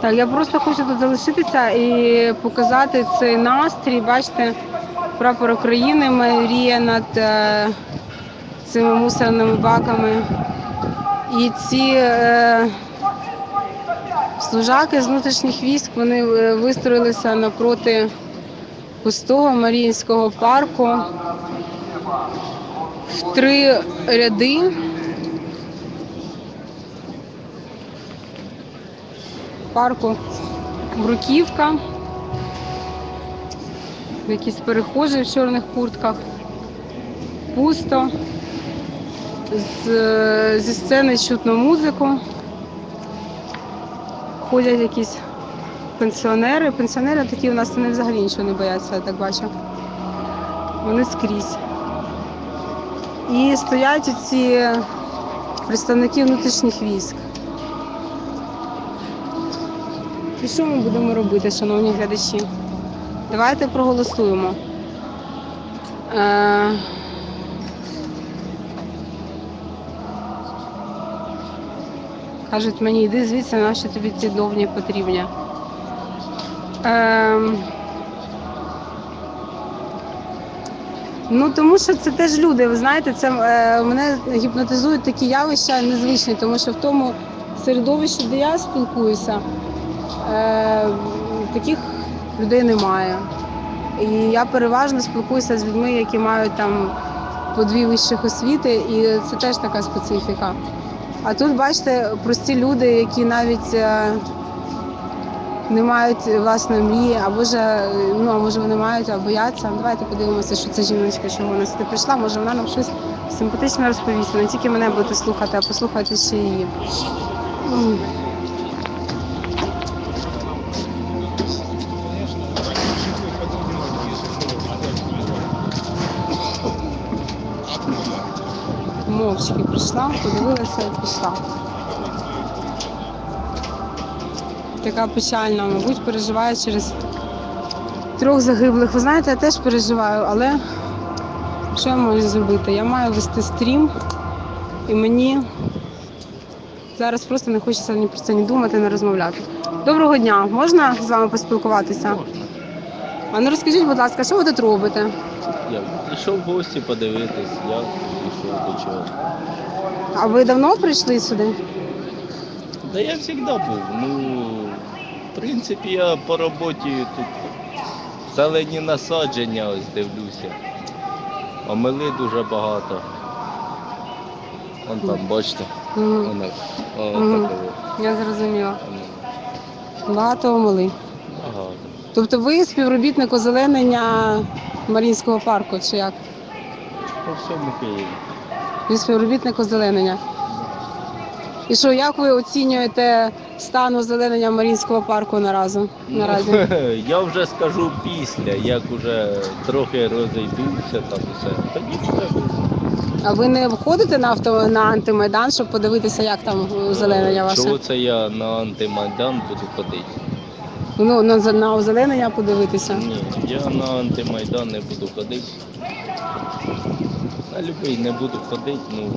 Так, я просто хочу тут залишитися і показати цей настрій. Бачите, прапор України майоріє над е, цими мусорними баками. І ці е, служаки з внутрішніх військ вони е, вистроїлися напроти пустого Маріїнського парку в три ряди. Парку Бруківка. Якісь перехожі в чорних куртках. Пусто. З, зі сцени чутно музику. Ходять якісь пенсіонери. Пенсіонери такі у нас вони взагалі нічого не бояться, я так бачу. Вони скрізь. І стоять ці представники внутрішніх військ. І що ми будемо робити, шановні глядачі? Давайте проголосуємо. Е... Кажуть мені, йди звідси, наші тобі ці довні потрібні. Е... Ну, тому що це теж люди. Ви знаєте, це е, мене гіпнотизують такі явища незвичні, тому що в тому середовищі, де я спілкуюся, таких людей немає. І я переважно спілкуюся з людьми, які мають там по дві вищих освіти, і це теж така специфіка. А тут, бачите, прості люди, які навіть е, не мають власної мрії, або ж, ну, може вони мають, а бояться. Давайте подивимося, що це жіночка, чого вона сюди прийшла. Може вона нам щось симпатичне розповість. Не тільки мене будете слухати, а послухайте ще її. Мовчки прийшла, подивилася і пішла. Така печальна, мабуть, переживає через трьох загиблих. Ви знаєте, я теж переживаю, але що я можу зробити? Я маю вести стрім, і мені зараз просто не хочеться ні про це ні думати, ні розмовляти. Доброго дня, можна з вами поспілкуватися? А ну розкажіть, будь ласка, що ви тут робите? Я прийшов в гості подивитись, як пішов до чого. А ви давно прийшли сюди? Да я завжди був. Ну, в принципі, я по роботі тут зелені насадження ось дивлюся. Омели дуже багато. Вон там, бачите, Мгм, воно. Мгм. О. Я зрозуміла. Багато омели. Тобто ви співробітник озеленення Марінського парку, чи як? По всьому Києві. Ви співробітник озеленення. І що, як ви оцінюєте стан озеленення Марінського парку наразі? наразі? Ну, я вже скажу після, як вже трохи розійдуся там усе. Тоді скажу. А ви не входите на авто на антимайдан, щоб подивитися, як там озеленення ваше? Чого це я на антимайдан буду ходити? Ну, на, на озеленення подивитися. Ні, я на антимайдан не буду ходити. На любий не буду ходити, ну.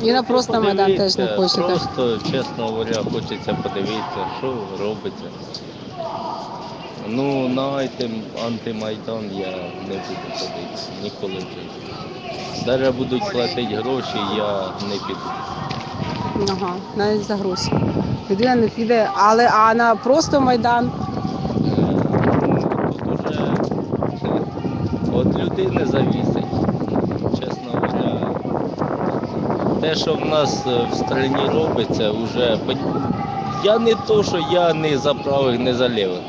І на просто майдан теж не хочете. Просто, чесно говоря, хочеться подивитися, що робиться. Ну, на антим- антимайдан я не буду ходити ніколи в житті. Навіть будуть платити гроші, я не піду. Ага, навіть за гроші. Людина піде, але а на просто майдан. Від людини завісить. Чесно говоря, те, що в нас е, в країні робиться, вже я не то, що я не за правих, не за лівих.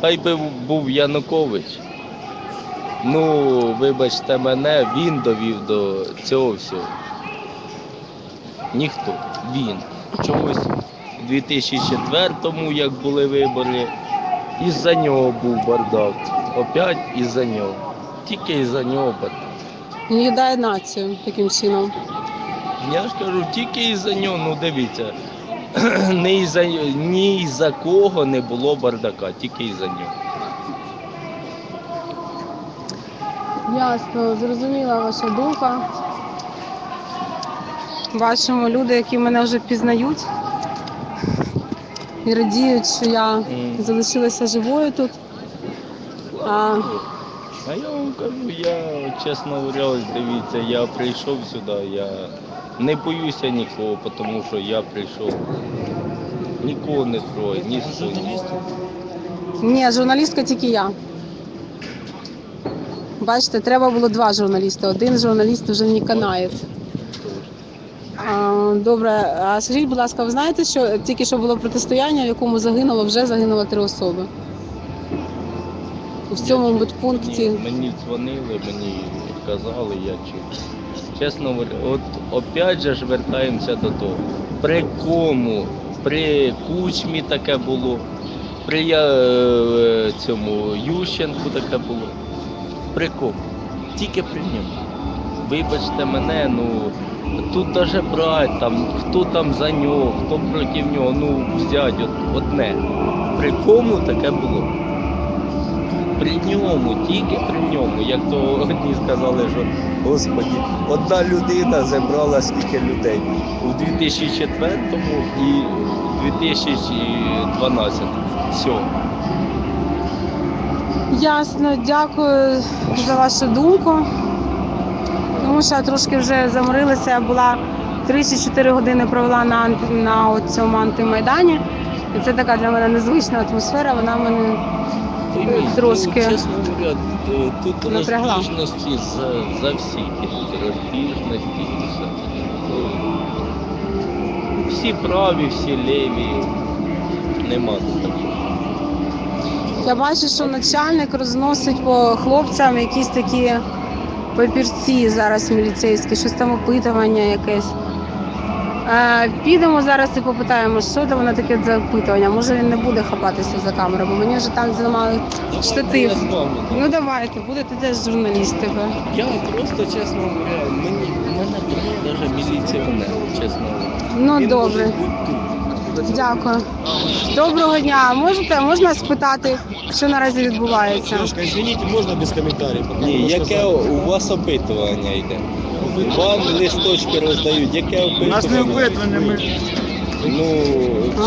Хай би був Янукович. Ну, вибачте мене, він довів до цього всього. Ніхто. Він. Чомусь у 2004-му, як були вибори, із-за нього був бардак. Опять із-за нього. Тільки із-за нього бардак. Він їдає націю таким чином. Я ж кажу, тільки із-за нього, ну дивіться, із-за, ні із-за кого не було бардака, тільки із-за нього. Ясно, зрозуміла ваша думка. Бачимо люди, які мене вже пізнають. І радіють, що я залишилася живою тут. А, А я вам кажу, я, чесно говоря, дивіться, я прийшов сюди, я не боюся нікого, тому що я прийшов. Нікого не трою, ні з ні, журналістка тільки я. Бачите, треба було два журналісти. Один журналіст вже не канає. Добре, а скажіть, будь ласка, ви знаєте, що тільки що було протистояння, в якому загинуло, вже загинуло три особи. У цьому медпункті. Мені, мені дзвонили, мені казали, я чув. Чесно от опять же ж вертаємося до того. При кому? При кучмі таке було, при я, е, цьому Ющенку таке було. При кому? Тільки при ньому. Вибачте мене, ну тут даже брать, там, хто там за нього, хто проти нього, ну взять от, одне. При кому таке було? При ньому, тільки при ньому. Як то одні сказали, що Господі, одна людина забрала скільки людей у 2004 і у 2012. Все. Ясно, дякую за вашу думку. Тому що трошки вже заморилася, я була 3-4 години провела на, на цьому антимайдані. І це така для мене незвична атмосфера, вона мене Трошки ну, чесно говоря, е, тут розбіжності за, за ідуть, розбіжності Всі праві, всі ліві. Нема такого. Я бачу, що начальник розносить по хлопцям якісь такі папірці зараз міліцейські, щось там опитування якесь. Підемо зараз і попитаємо, що там воно таке за опитування. Може він не буде хапатися за камеру, бо мені вже там зламали штатив. Вами. Ну давайте, будете теж журналіст тепер. Я просто, чесно говоря, мені, мене навіть міліціонер, чесно говоря. Ну добре. Дякую. Доброго дня. Можете можна спитати, що наразі відбувається? Девушка, извините, можно без комментариев? Пока Ні, яке у вас опитування йде? Вам листочки роздають, яке опитування? У нас не опитування, ми... Ну,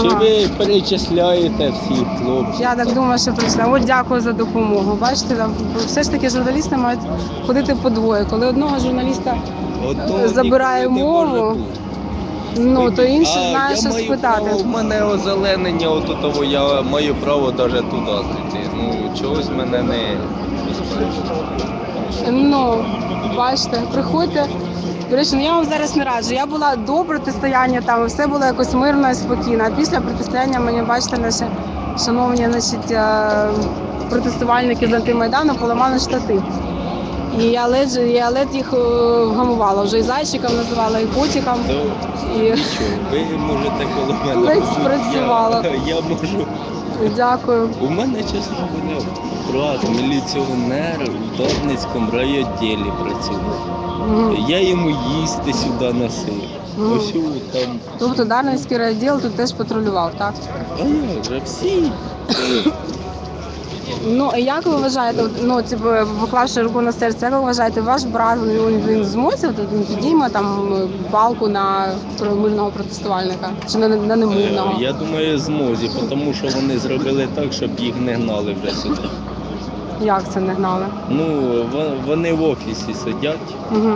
чи Ага. ви перечисляєте всіх хлопців? Я так думаю, що прийшла. От дякую за допомогу. Бачите, там все ж таки журналісти мають ходити по двоє. Коли одного журналіста Одного забирає ніколи не може мову, бути. Ну то інший А, знає, що спитати. В мене озеленення от того, я маю право навіть туди зайти. Ну, чогось мене не Ну, бачите, приходьте. До речі, ну я вам зараз не раджу. Я була до протистояння там, все було якось мирно і спокійно. А після протистояння мені бачите, наші шановні значить, е, протестувальники з антимайдану поламали штатив. І я ледь, я ледь їх е, вгамувала. Вже і зайчиком називала, і котиком. І ви можете коло мене. Ледь бути. спрацювало. Я, я можу. дякую. У мене, чесно говоря, брат, міліціонер в Дарницькому райвідділі працює. Мгм. Я йому їсти сюди носив. Мгм. Ось у там. Тобто Дарницький райвідділ тут теж патрулював, так? А як же всі? Ну і як ви вважаєте, ну типу, поклавши руку на серце, як ви вважаєте, ваш брат він, він от, він підійме там палку на мирного протестувальника чи на, на немирного? Е, Я думаю, змозі, тому що вони зробили так, щоб їх не гнали вже сюди. Як це не гнали? Ну, вони в офісі сидять, Угу.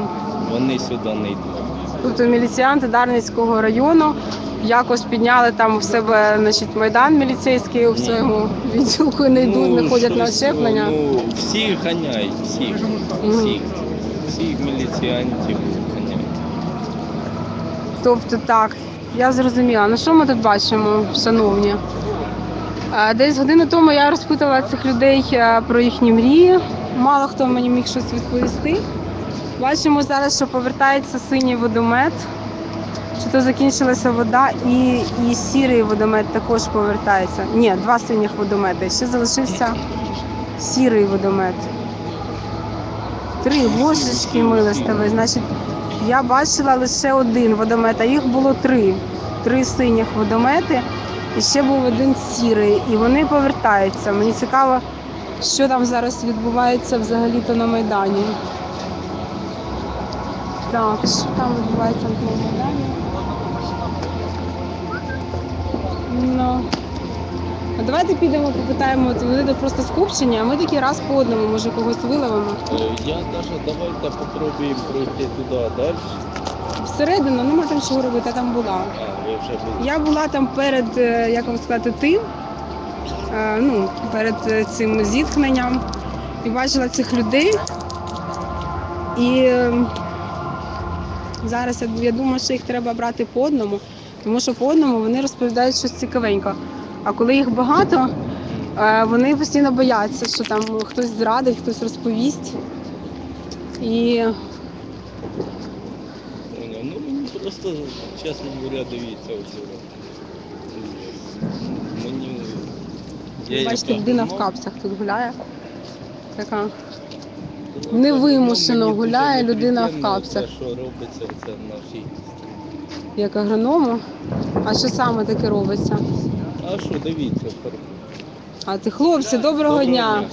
вони сюди не йдуть. Тобто міліціянти Дарницького району якось підняли там в себе значить, майдан міліцейський у своєму відділку і не йдуть, не Ну, ходять на щось, очеплення. Ну, всіх ганяють, всіх. Мгм. Всіх. Всіх міліціянтів ганяють. Тобто так, я зрозуміла. Ну що ми тут бачимо, шановні? Е, Десь годину тому я розпитувала цих людей е, про їхні мрії. Мало хто мені міг щось відповісти. Бачимо зараз, що повертається синій водомет. Що то закінчилася вода, і, і сірий водомет також повертається. Ні, два синіх водомети. Ще залишився сірий водомет. Три божечки милостиві. Значить, я бачила лише один водомет, а їх було три. Три синіх водомети, і ще був один сірий. І вони повертаються. Мені цікаво, що там зараз відбувається взагалі-то на Майдані. Так, там відбувається? Ну, давайте підемо, попитаємо. От Вони тут просто скупчені, а ми такі раз по одному, може когось виловимо. Е, Я навіть давайте попробуємо пройти туди далі. Всередину, нема там чого робити, я там була. А, ви вже були. Я була там перед, е, як вам сказати, тим, е, ну, перед е, цим зіткненням і бачила цих людей. І е, зараз я, думаю, що їх треба брати по одному, тому що по одному вони розповідають щось цікавенько. А коли їх багато, е, вони постійно бояться, що там хтось зрадить, хтось розповість. І Ну мені просто, чесно говоря, дивіться оце. Мені. бачите, людина в капцях тут гуляє. Така. Невимушено гуляє людина в капцях. Те, що робиться це на всій. як агроному. А що саме таке робиться? А що, дивіться, А ти хлопці, доброго, дня.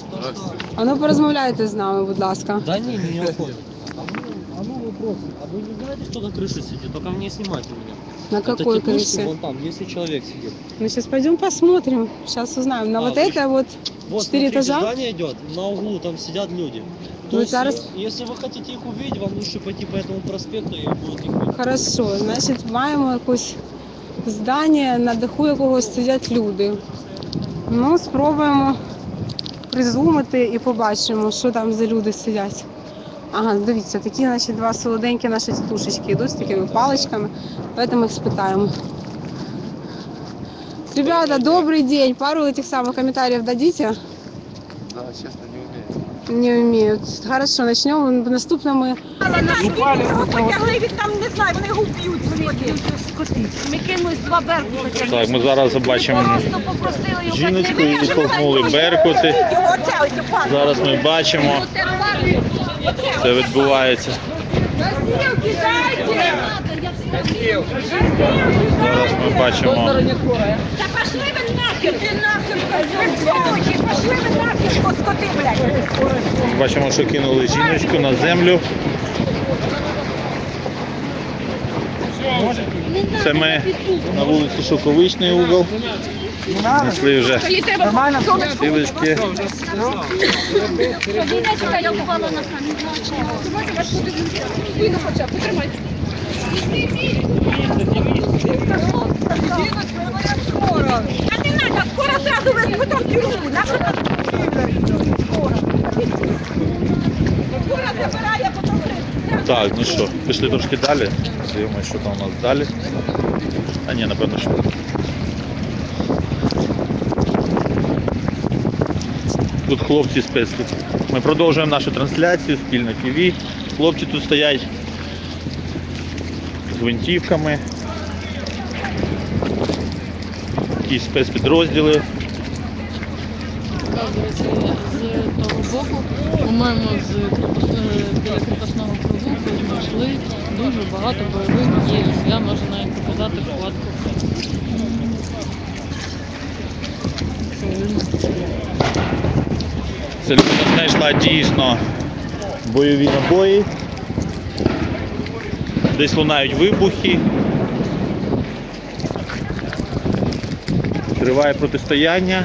А ну порозмовляйте з нами, будь ласка. Да не, не охота. А ну, а ну вопрос. А вы не знаете, кто на крыше сидит? Только мне снимайте меня. На Это какой теплушки крыше? Вон там, если человек сидит. Мы сейчас пойдем посмотрим. Сейчас узнаем. На А, вот вы это вот Вот, Четыре смотрите, этажа? здание идет, на углу там сидят люди. То Ну, есть, зараз- э, если вы хотите их увидеть, вам лучше пойти по этому проспекту и будет их видно. хорошо. Значить, маємо якусь здання, на даху якого сидять люди. Ну, спробуємо призумити і побачимо, що там за люди сидять. Ага, дивіться, такі значить, два солоденькі наші тушечки йдуть з такими паличками. Давайте ми їх спитаємо. Ребята, добрый день. Пару этих самых комментариев дадите? Да, чесно, не вмію. Не умеют. Хорошо, начнем. Наступно мы Потягли від там, не знаю, вони його вб'ють звідки. Ми кинулись два беркути. Так, ми зараз бачимо Просто попросили його. жіночку і штовхнули беркути. Його оце ось пан. Зараз ми бачимо, це відбувається. Зараз ми бачимо, Та пошли ви нахер, ти нахер, сволочі, пошли ви нахер, от скоти, блядь. бачимо, що кинули жіночку на землю. Це ми на вулиці Шоковичний угол. Знайшли вже сілочки. Жіночка, я впала на камінь. Він хоча, потримайте. А не надо, скоро зразу везьму там в тюрму. Нащо там? Скоро. Скоро забирає, потім Так, ну що, пішли трошки далі. Дивимося, що там у нас далі. А ні, напевно, що. Тут хлопці спецки. Ми продовжуємо нашу трансляцію спільно ТВ. Хлопці тут стоять з гвинтівками. Якісь спецпідрозділи. З того боку, по-моєму, з біля крепосного провулку знайшли дуже багато бойових діїв. Я можу навіть показати вкладку. Це людина знайшла дійсно бойові набої. Десь лунають вибухи. Триває протистояння.